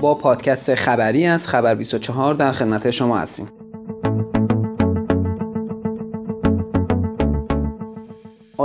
با پادکست خبری از خبر 24 در خدمت شما هستیم.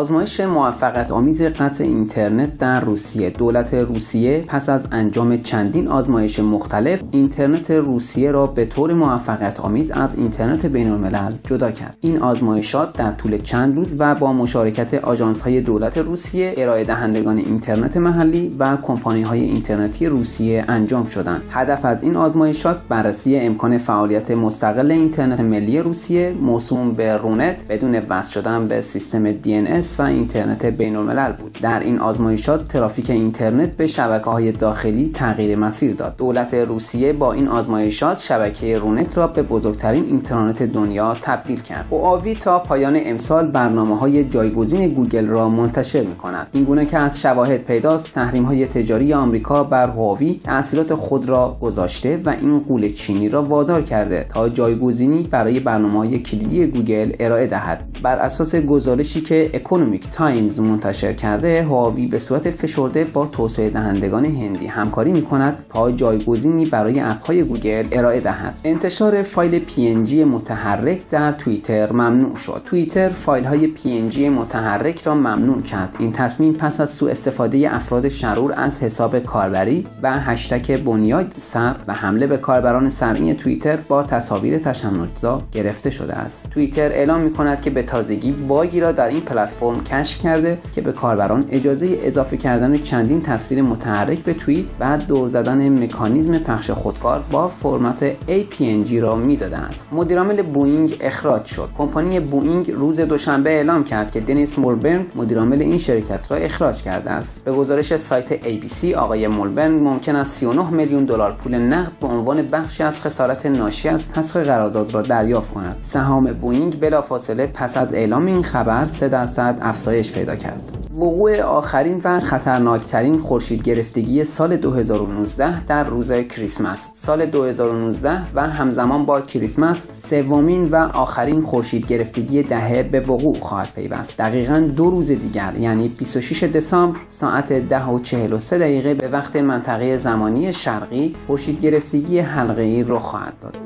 آزمایش موفقیت آمیز قطع اینترنت در روسیه. دولت روسیه پس از انجام چندین آزمایش مختلف اینترنت روسیه را به طور موفقیت آمیز از اینترنت بین الملل جدا کرد. این آزمایشات در طول چند روز و با مشارکت آژانس های دولت روسیه ارائه دهندگان اینترنت محلی و کمپانی های اینترنتی روسیه انجام شدند. هدف از این آزمایشات بررسی امکان فعالیت مستقل اینترنت ملی روسیه موسوم به رونت بدون وصل شدن به سیستم DNS و اینترنت بین الملل بود. در این آزمایشات ترافیک اینترنت به شبکه های داخلی تغییر مسیر داد. دولت روسیه با این آزمایشات شبکه RuNet را به بزرگترین اینترانت دنیا تبدیل کرد. هواوی تا پایان امسال برنامه های جایگزین گوگل را منتشر می کند این گونه که از شواهد پیداست تحریم های تجاری آمریکا بر هواوی تاثیرات خود را گذاشته و این غول چینی را وادار کرده تا جایگزینی برای برنامه های کلیدی گوگل ارائه دهد. بر اساس گزارشی که اکونومیک تایمز منتشر کرده هواوی به صورت فشرده با توسعه دهندگان هندی همکاری می کند تا جایگزینی برای اپ های گوگل ارائه دهد. انتشار فایل PNG متحرک در توییتر ممنوع شد. توییتر فایل های PNG متحرک را ممنوع کرد. این تصمیم پس از سوء استفاده افراد شرور از حساب کاربری و هشتگ بنیاد صرع و حمله به کاربران صرعی توییتر با تصاویر تشنج‌زا گرفته شده است. توییتر اعلام می کند که به تازگی باگی را در این پلتفرم پلتفرم کشف کرده که به کاربران اجازه اضافه کردن چندین تصویر متحرک به توییت و دور زدن مکانیزم پخش خودکار با فرمت APNG را می‌داده است. مدیرعامل بوینگ اخراج شد. کمپانی بوینگ روز دوشنبه اعلام کرد که دنیس مولبرن مدیرعامل این شرکت را اخراج کرده است. به گزارش سایت ABC آقای مولبرن ممکن است 39 میلیون دلار پول نقد به عنوان بخشی از خسارت ناشی از فسخ قرارداد را دریافت کند. سهام بوینگ بلافاصله پس از اعلام این خبر 3 درصد افزایش پیدا کرد. وقوع آخرین و خطرناکترین خورشید گرفتگی سال 2019 در روز کریسمس. سال 2019 و همزمان با کریسمس سومین و آخرین خورشید گرفتگی دهه به وقوع خواهد پیوست. دقیقا دو روز دیگر یعنی 26 دسامبر ساعت 10 و 43 دقیقه به وقت منطقه زمانی شرقی خورشید گرفتگی حلقه‌ای رخ خواهد داد.